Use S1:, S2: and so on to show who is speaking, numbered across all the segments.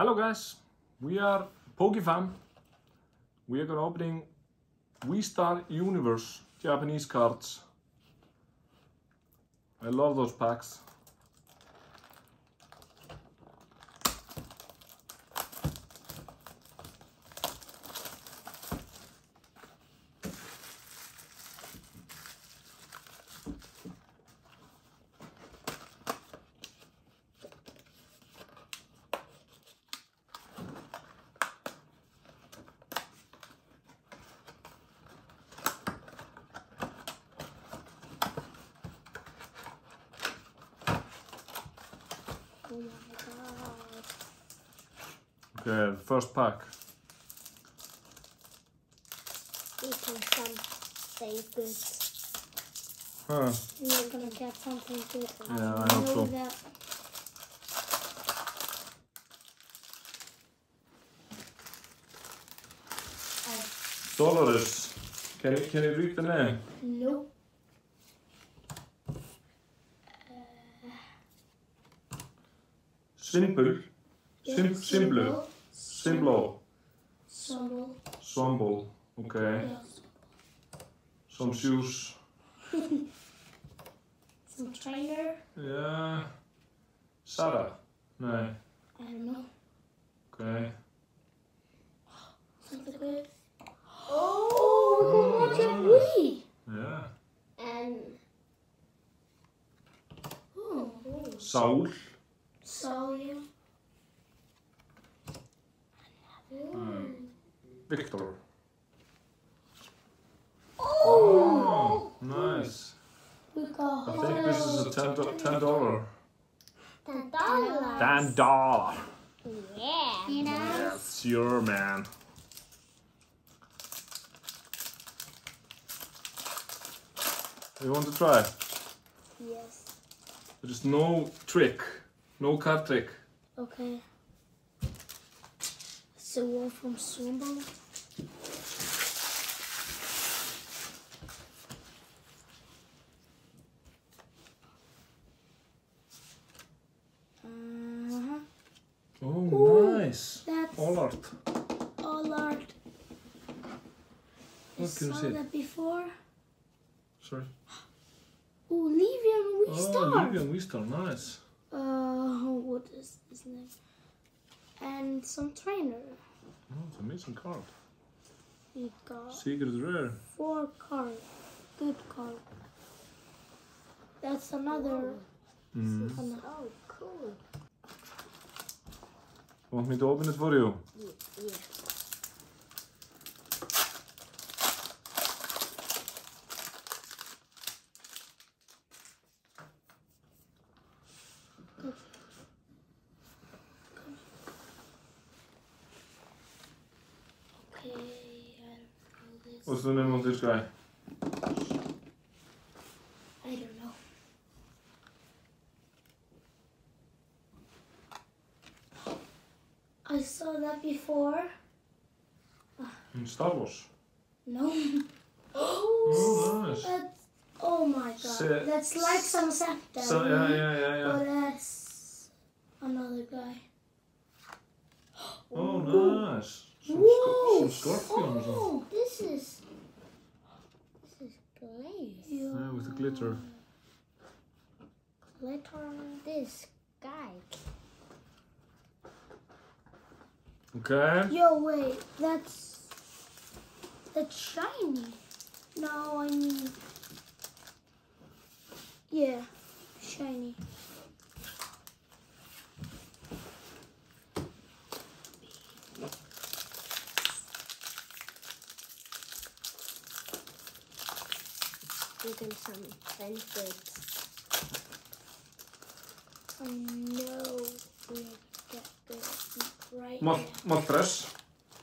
S1: Hello guys, we are PokeFam. We are gonna opening We Star Universe Japanese cards. I love those packs.
S2: My god.
S1: Okay, first pack.
S2: Can something good.
S1: Huh.
S2: We're gonna get something good.
S1: Yeah, I hope
S2: know
S1: so.
S2: that.
S1: Dolores. Can you, can you read the name? Simple. Sim, simple. Simblo.
S2: Symbol.
S1: Swamble. Okay. Some shoes.
S2: Some trainer.
S1: Yeah. Sarah. Nee.
S2: I don't know.
S1: Okay.
S2: Something good. Oh, look at we.
S1: Yeah.
S2: And. Oh.
S1: Saul.
S2: So yeah.
S1: Mm. Victor.
S2: Oh.
S1: Nice.
S2: We got.
S1: I think this is a ten, dollar.
S2: ten dollars.
S1: Ten dollar.
S2: Yeah. You know.
S1: Yes, sure, man. You want to try?
S2: Yes.
S1: There is no trick, no card trick.
S2: Okay. So we're from Swimble. Uh-huh.
S1: Oh,
S2: Ooh.
S1: nice.
S2: That's
S1: All art.
S2: all. I saw that before.
S1: Sorry.
S2: Oh, Leafeon We
S1: Oh, Leafeon VStar, nice.
S2: What is his name? And some trainer.
S1: Oh, it's an amazing card.
S2: We got
S1: Secret rare.
S2: four card. Good card. That's another.
S1: Mm.
S2: another.
S3: Oh, cool.
S1: Want me to open it for you?
S3: Yeah, yeah.
S2: Okay, I don't know this.
S1: What's the name of this guy?
S2: I don't know. I saw that before.
S1: In Star Wars.
S2: No.
S1: Oh, nice.
S2: That's, oh my god.
S1: Se-
S2: that's like some Santa.
S1: So, yeah, yeah, yeah, yeah.
S2: But that's another guy.
S1: Oh, nice. Some,
S2: Whoa.
S1: sc- some scorpion or something.
S2: Oh,
S3: This is. This is glaze.
S1: Yeah, with the glitter.
S3: Glitter on this guy.
S1: Okay.
S2: Yo, wait. That's. That's shiny. No, I mean. Yeah, shiny.
S3: Give them some benefits.
S2: I know gonna get this right
S1: Malt,
S2: now.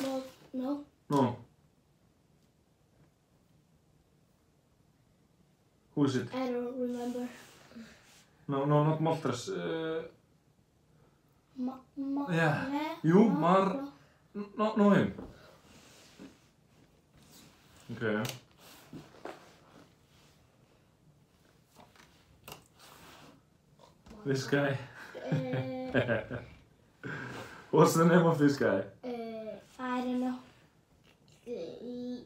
S2: No, no.
S1: No. Who is it?
S2: I don't remember.
S1: No, no, not Maltress. Uh,
S2: Ma, ma,
S1: Yeah.
S2: ne-
S1: You,
S2: ma-
S1: maar-
S2: ma-
S1: no, no him. Okay. This guy.
S2: Eh,
S1: What's the name of this guy?
S3: Uh,
S2: I don't know.
S3: l-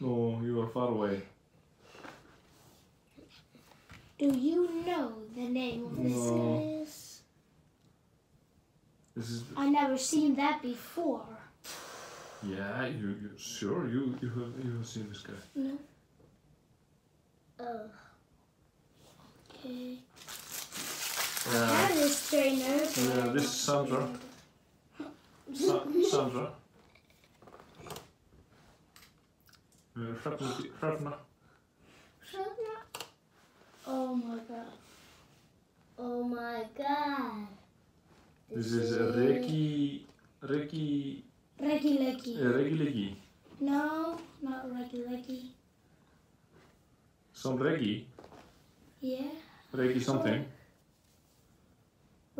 S1: No, you are far away.
S2: Do you know the name of this
S1: No.
S2: guy?
S3: is
S1: This is
S2: I never seen that before.
S1: yeah. You, you sure you you have you have seen this guy?
S2: No.
S3: oh,
S2: Okay.
S1: Yeah.
S2: That is trainer.
S1: Yeah, this is Sandra. Sa- Sandra. Uh, Hrefna.
S2: Oh my god.
S3: oh my god.
S1: This is uh, Regi. Regi.
S2: Reggie Leggy.
S1: Uh, Regi Legi.
S2: No, not Reggie Leggy.
S1: Some Regi.
S2: Yeah.
S1: Regi something.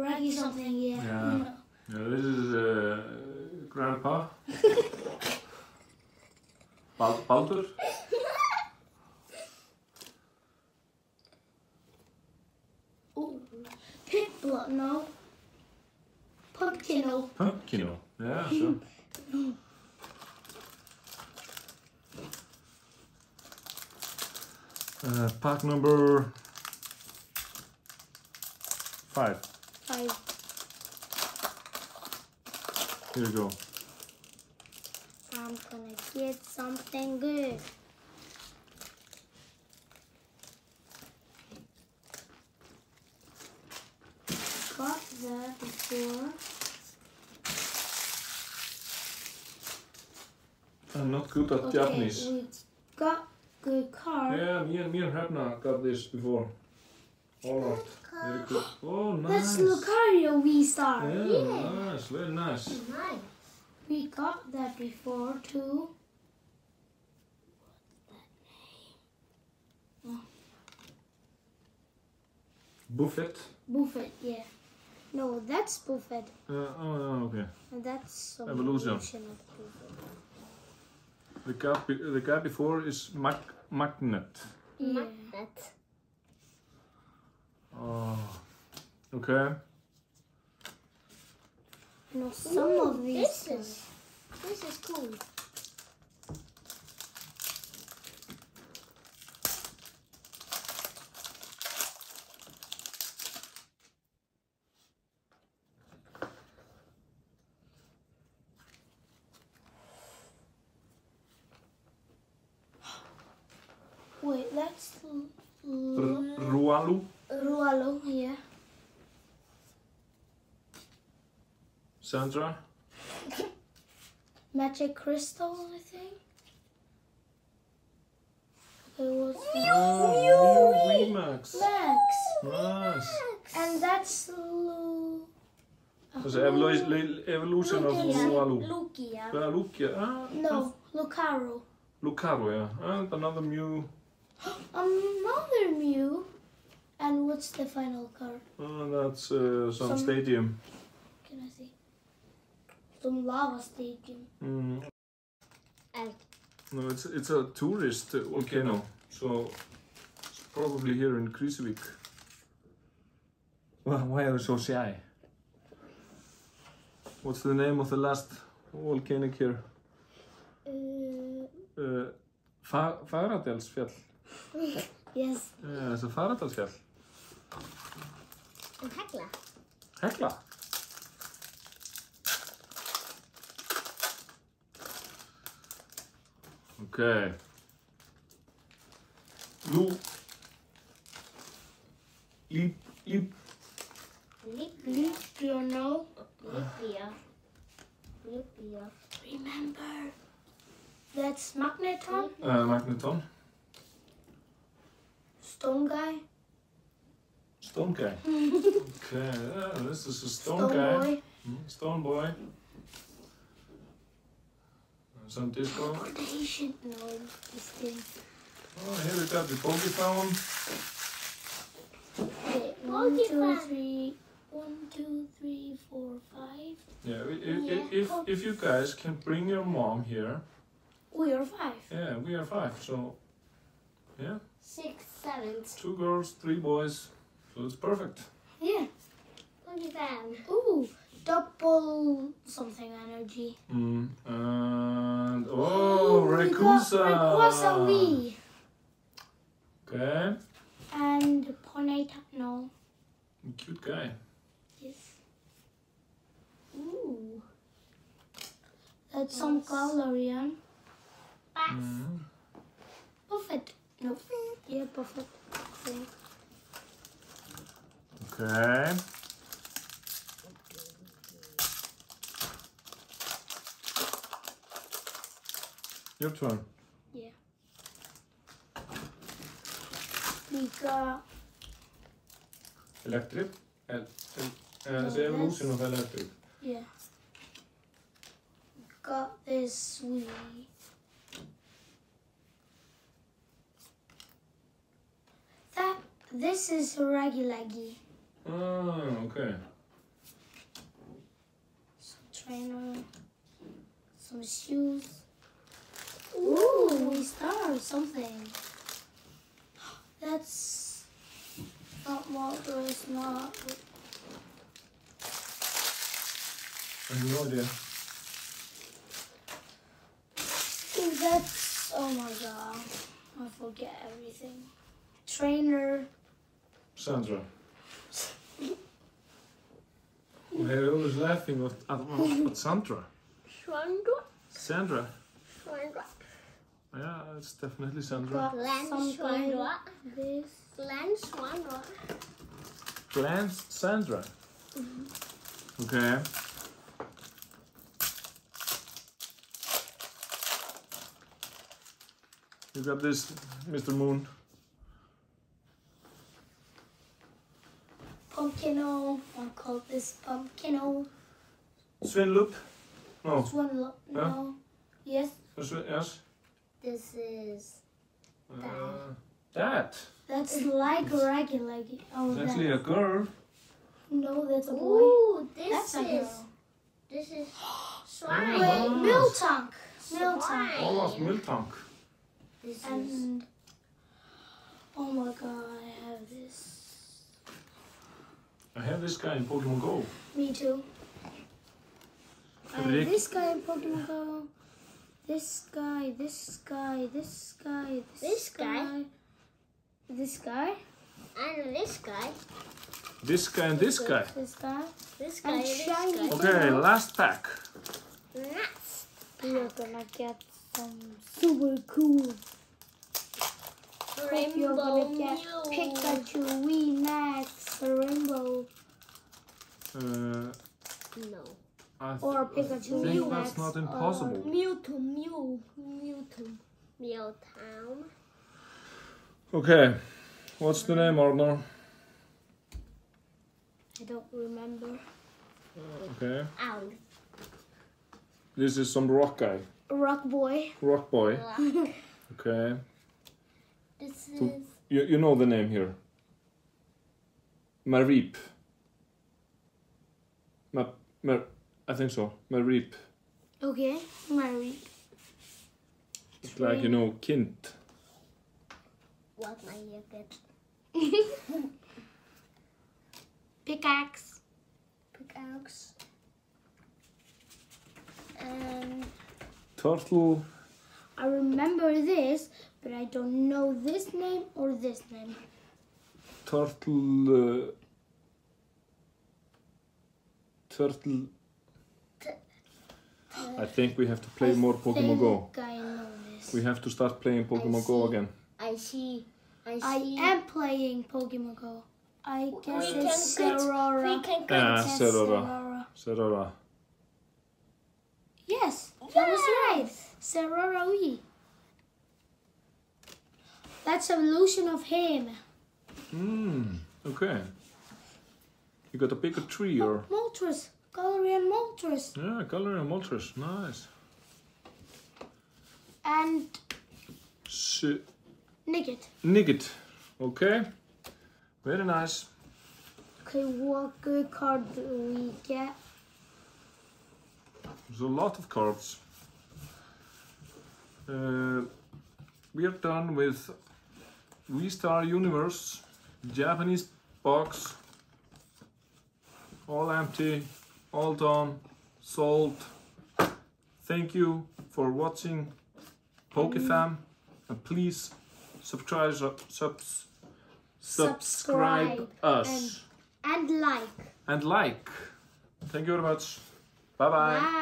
S2: Reggie something, yeah.
S1: Yeah.
S2: No.
S1: Yeah, this is uh, Grandpa. Bal- Baldur.
S2: Ooh. Pitbull, no. Pumpkino.
S1: Pumpkino. Yeah, sure. Uh, pack number five.
S2: Five.
S1: Here you go.
S3: I'm gonna get something good.
S2: Got that before.
S1: I'm not good at Japanese.
S2: we got good card.
S1: Yeah, me and me and Hrefna got this before. All right. Very good. Oh,
S2: That's
S1: nice.
S2: Lucario V-Star.
S1: Yeah, nice. Very nice.
S3: Nice.
S2: We got that before too. What's that name? Oh.
S1: Buffet.
S2: Buffet, yeah. No, that's Buffet.
S1: Uh, oh, okay.
S2: And that's some
S1: Evolution.
S2: of Buffet.
S1: The guy, the guy before is Mag Magnet.
S2: Yeah.
S3: Magnet.
S1: Oh, okay.
S2: No, some
S3: Ooh,
S2: of these.
S3: This is, this is cool.
S2: Wait, that's L-
S1: R
S2: L-
S1: Rualu.
S2: Rualo, yeah.
S1: Sandra.
S2: Magic Crystal, I think. Okay, what's
S1: Oh, Mew Max.
S2: Max.
S1: Nice.
S2: And that's Lu.
S1: That's the evolu evolution of
S2: Lugia.
S1: Rualu.
S3: Lugia.
S1: Uh, Lugia. Ah,
S2: No, Lucaro.
S1: Lucario, yeah. And another Mew.
S2: Another Mew. And what's the final card?
S1: Oh, that's uh, some,
S2: Some-
S1: stadium.
S2: Can I see? Some lava stadium.
S1: Mm.
S3: And
S1: No, it's it's a tourist uh, volcano, so it's probably here in Krýsuvík. Well, why are you so shy? What's the name of the last volcanic here?
S3: uh,
S1: Uh, Fa Fagradalsfjall.
S2: Yes.
S1: Yeah, it's a Fagradalsfjall.
S3: And Hekla.
S1: Hekla. Okay. Lu. Lip. Lip.
S3: Lipia.
S2: Do you know?
S3: Lipia. Lipia.
S2: Remember. That's Magneton.
S1: Uh, Magneton.
S2: Stone guy.
S1: Stone guy. Okay, yeah, this is a stone,
S2: Stone
S1: guy.
S2: boy.
S1: Mm, Stone boy. Some disco.
S2: Rotation. No, this thing.
S1: Oh, here we got the Poketown.
S2: Okay, one, two,
S3: Pokemon.
S2: three. One, two, three, four, five.
S1: Yeah, i- i-
S2: Yeah.
S1: if, if you guys can bring your mom here,
S2: We are five.
S1: yeah, we are five. So, yeah,
S3: Six, seven.
S1: two girls, three boys. So it's perfect.
S2: Yeah.
S3: Look at that.
S2: Ooh, double something energy.
S1: Mm. And oh,
S2: we got
S1: Rayquaza.
S2: Rayquaza Wii.
S1: Okay,
S2: And Ponyta, no.
S1: cute guy.
S2: Yes. Ooh. That's some Galarian.
S3: Back.
S1: Mm.
S2: Buffett. No. Yeah, Buffett. I think.
S1: Okay. Your turn.
S2: Yeah. We got
S1: Electric. El, el, uh,
S2: No,
S1: the evolution
S2: that's-
S1: of electric.
S2: yeah. Got this Wii. That this is Reggie
S1: Ah, okay.
S2: Some trainer. Some shoes. Ooh, VStar something. That's not Moltres, not
S1: I have no idea.
S2: Ooh, that's oh my god. I forget everything. Trainer.
S1: Sandra. Why are you always laughing at, at, at Sandra?
S3: Sandra.
S1: Sandra.
S3: Sandra.
S1: Yeah, it's definitely Sandra.
S2: Got
S3: Glenn. Sandra.
S2: This.
S3: Glenn Sandra.
S1: Glance Sandra. Mm-hmm. Okay. You got this, Mr. Moon.
S2: Pumpkino. I call this Pumpkino.
S1: Swinloop. No.
S2: This one, lo-
S1: Yeah.
S2: no. Yes.
S1: Swin- Yes.
S3: This is
S1: Uh, that.
S2: That's like regular. Oh,
S1: It's actually a girl.
S2: No, that's a boy.
S3: Ooh, this
S2: That's a
S3: is
S2: girl.
S3: this is
S1: Oh,
S3: swine.
S1: wow.
S2: Wait, Miltank. Miltank.
S1: Almost Miltank.
S3: This is
S2: And oh my god, I have this.
S1: I have this guy in Pokemon Go.
S2: Me too. I have
S1: uh,
S2: this guy in Pokemon Go. This guy, this guy, this guy, this,
S3: This guy?
S2: This guy,
S3: and this guy.
S1: This guy and this guy.
S2: this guy.
S3: This guy
S2: And
S3: and this guy.
S1: Okay, last pack.
S3: Nuts.
S2: We are gonna get some super cool. Hope you're
S3: Rainbow
S2: gonna get
S3: Mew.
S2: Pikachu, VMAX, Rainbow,
S1: Uh,
S3: No.
S1: I th-
S2: or Pikachu,
S1: I think
S2: VMAX,
S1: that's not
S2: or
S1: impossible.
S2: Mewtwo, Mew, Mewtwo.
S3: Meowtown.
S1: Okay, what's the name, Arnor?
S2: I don't remember.
S1: Okay,
S3: Ow.
S1: this is some rock guy,
S2: Rock Boy.
S1: rock boy.
S3: Black.
S1: Okay,
S3: This
S1: So-
S3: is
S1: you you know the name here. Mareep. Ma, Mar, I think so. Mareep.
S2: Okay, Mary.
S1: It's like you know Kint.
S3: what my jacket.
S2: Pickaxe.
S3: Pickaxe. And
S1: Turtle.
S2: I remember this, but I don't know this name or this name.
S1: Turtle. Uh, turtle. I think we have to play
S2: I
S1: more Pokemon Go.
S2: I know this.
S1: We have to start playing Pokemon Go again.
S3: I see. I see.
S2: I am playing Pokemon Go. I guess
S3: We
S2: it's
S3: can get-
S2: Serora.
S3: We can go.
S1: Yeah.
S2: Yes,
S1: Serora.
S2: Serora.
S1: Serora.
S2: Yes, that was right. Serora Wii. That's evolution of him.
S1: Hmm. Okay. You got to pick a tree or.
S2: Moltres. Galarian Moltres.
S1: Yeah, color and Moltres. Nice.
S2: And
S1: S-
S2: Nickit.
S1: Nigget. Okay. Very nice.
S2: Okay, what good card do we get?
S1: There's a lot of cards. Uh, we are done with We Star Universe, Japanese box, all empty, all done. sold. Thank you for watching PokeFam, and please subscribe subs, subscribe
S3: Subscribe
S1: us
S3: and like.
S1: and like. Thank you very much. Bye bye.
S3: Bye.